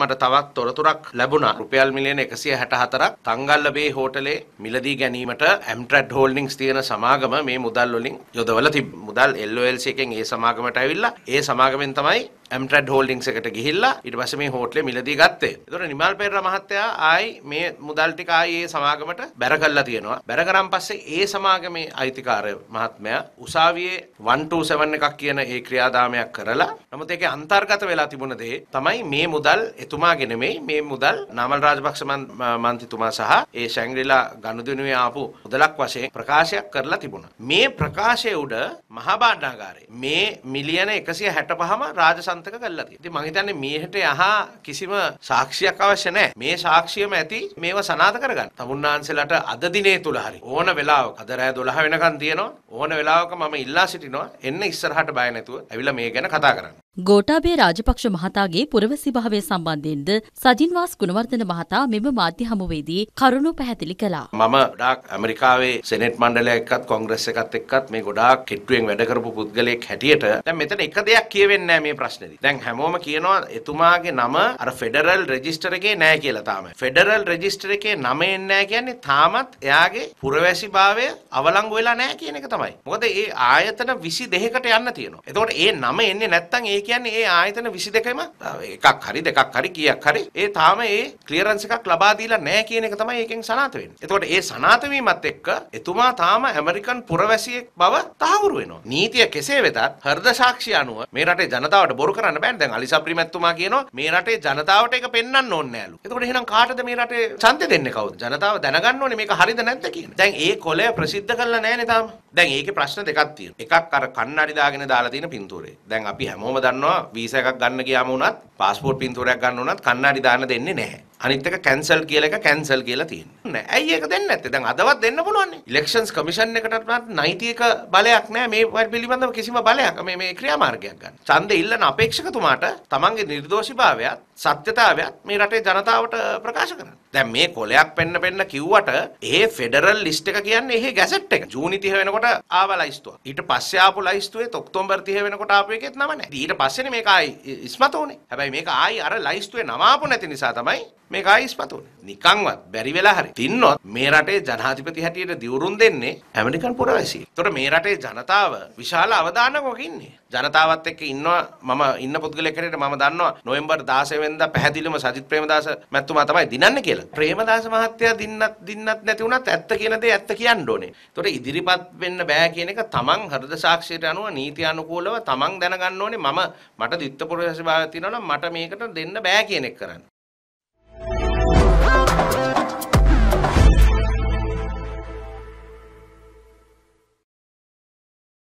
මට තවත් තොරතුරක් ලැබුණා. රුපියල් මිලියන 164ක් තංගල්ලබේ හෝටලේ මිලදී ගැනීමට ඇම්ට්‍රැඩ් හෝල්ඩින්ග්ස් තියෙන සමාගම මේ මුදල් වලින් යොදවලා තිබ මුදල් LOLC එකෙන් ඒ සමාගමට ඇවිල්ලා ඒ සමාගමෙන් තමයි ඇම්ට්‍රඩ් හෝල්ඩිංස් එකට ගිහිල්ලා ඊට පස්සේ මේ හෝටලේ මිලදී ගත්තේ. ඒතකොට නිමල් පෙරේරා මහත්තයා ආයි මේ මුදල් ටික ආයි ඒ සමාගමට බැර කළා තියෙනවා. බැර කරන් පස්සේ ඒ සමාගමේ අයිතිකාරය මහත්මයා උසාවියේ 127 එකක් කියන ඒ ක්‍රියාදාමයක් කරලා නමුත් ඒකේ අන්තර්ගත වෙලා තිබුණ දේ තමයි මේ මුදල් එතුමාගේ නෙමෙයි මේ මුදල් නාමල් රාජපක්ෂ මන්ත්‍රීතුමා සහ ඒ ශැංග්‍රීලා ගනුදෙනුවේ ආපු මුදලක් වශයෙන් ප්‍රකාශයක් කරලා තිබුණා. මේ ප්‍රකාශය උඩ මහා භාණ්ඩාගාරයේ මේ මිලියන 165ම රාජසන් සන්තක කරලා තියෙනවා. ඉතින් මම හිතන්නේ මේකට අහා කිසිම සාක්ෂියක් අවශ්‍ය නැහැ. මේ සාක්ෂියම ඇති මේව සනාථ කරගන්න. තමුන්නාන්සලට අද දිනේ තුල හරි ඕන වෙලාවක අද රෑ 12 වෙනකන් තියෙනවා. ඕන වෙලාවක මම ඉල්ලා සිටිනවා එන්න ඉස්සරහට බය නැතුව ඇවිල්ලා මේ ගැන කතා කරන්න. ගෝඨාභය රාජපක්ෂ මහතාගේ පුරවැසි භාවය සම්බන්ධයෙන්ද සජින්වාස් ගුණවර්ධන මහතා මෙම මාධ්‍ය හමුවේදී කරුණු පැහැදිලි කළා. මම ගොඩාක් ඇමරිකාවේ සෙනෙට් මණ්ඩලය එක්කත් කොංග්‍රස් එකත් එක්කත් මේ ගොඩාක් කිට්ටුවෙන් වැඩ කරපු පුද්ගලයෙක් හැටියට දැන් මෙතන එක දෙයක් කියවෙන්නේ නැහැ මේ ප්‍රශ්නේදී. දැන් හැමෝම කියනවා එතුමාගේ නම අර ෆෙඩරල් රෙජිස්ටර් එකේ නැහැ කියලා තාම. ෆෙඩරල් රෙජිස්ටර් එකේ නම එන්නේ නැහැ කියන්නේ තාමත් එයාගේ පුරවැසි භාවය අවලංගු වෙලා නැහැ කියන එක තමයි. මොකද ඒ ආයතන 22කට යන්න තියෙනවා. එතකොට ඒ නම එන්නේ නැත්තම් ඒ කියන්නේ ඒ ආයතන 22ම එකක් හරි දෙකක් හරි කීයක් හරි ඒ තාම ඒ ක්ලියරන්ස් එකක් ලබා දීලා නැහැ කියන එක තමයි ඒකෙන් සනාථ වෙන්නේ. එතකොට ඒ සනාථ වීමත් එක්ක එතුමා තාම ඇමරිකන් පුරවැසියෙක් බව තහවුරු වෙනවා. නීතිය කෙසේ වෙතත් හෘද සාක්ෂි අනුව මේ රටේ ජනතාවට බොරු කරන්න බෑනේ. දැන් අලිසබ්‍රි මැතිතුමා කියනවා මේ රටේ ජනතාවට ඒක පෙන්වන්න ඕනේ නෑලු. එතකොට එහෙනම් කාටද මේ රටේ ඡන්දෙ දෙන්නේ කවුද? ජනතාව දැනගන්න ඕනේ මේක හරිද නැද්ද කියන. දැන් ඒ කොලය ප්‍රසිද්ධ කරලා නෑනේ තාම. දැන් ඒකේ ප්‍රශ්න දෙකක් තියෙනවා. එකක් අර කන්නඩි දාගෙන දාලා තියෙන පින්තූරේ. දැන් අපි හැමෝම දන්නවා වීසා එකක් ගන්න ගියාම උනත් පාස්පෝර්ට් පින්තූරයක් ගන්න උනත් කන්නඩි දාන්න දෙන්නේ නැහැ. අනිත් එක කැන්සල් කියලා එක කැන්සල් කියලා තියෙනවා. නෑ. ඇයි ඒක දෙන්නේ නැත්තේ? දැන් අදවත් දෙන්න පුළුවන් නේ. ඉලෙක්ෂන්ස් කමිෂන් එකටත් නෛතික බලයක් නෑ මේ පිළිබඳව කිසිම බලයක් මේ මේ ක්‍රියාමාර්ගයක් ගන්න. ඡන්දෙ ඉල්ලන අපේක්ෂකතුමාට තමන්ගේ නිර්දෝෂීභාවයත් සත්‍යතාවයත් මේ රටේ ජනතාවට ප්‍රකාශ කරන්න. දැන් මේ කොලයක් පෙන්න පෙන්න කිව්වට ඒ ෆෙඩරල් ලිස්ට් එක කියන්නේ එහෙ ගැසට් එක. ජූනි 30 වෙනකොට ආව ලයිස්තුව. ඊට පස්සේ ආපු ලයිස්තුවේ ඔක්තෝබර් 30 වෙනකොට ආපු එකෙත් නම නැහැ. ඊට පස්සේනේ මේක ආයි ඉස්මතු වුනේ. හැබැයි මේක ආයි අර ලයිස්තුවේ නම ආපු නැති නිසා තමයි මේක ආයි ඉස්මතු වුනේ. නිකන්වත් බැරි වෙලා හරි. තින්නොත් මේ රටේ ජනාධිපති හැටියට දිවුරුම් දෙන්නේ ඇමරිකන් පුරවැසියෙක්. ඒතකොට මේ රටේ ජනතාව විශාල අවධානමක ඉන්නේ. ජනතාවත් එක්ක ඉන්නවා මම ඉන්න පුද්ගලයෙක් හැටියට මම දන්නවා නොවැම්බර් 16 වෙනිදා පැහැදිලිවම සජිත් ප්‍රේමදාස මැතිතුමා තමයි දිනන්නේ කියලා. ප්‍රේමදාස මහත්තයා දින්නත් දින්නත් නැති වුණත් ඇත්ත කියන දේ ඇත්ත කියන්න ඕනේ. ඒතකොට ඉදිරිපත් වෙන්න බෑ කියන එක තමන් හෘද සාක්ෂියට අනුව නීති අනුකූලව තමන් දැනගන්න ඕනේ මම මට දිත්ත පුරවැසි භාවය තියෙනවා නම් මට මේකට දෙන්න බෑ කියන එක කරන්න.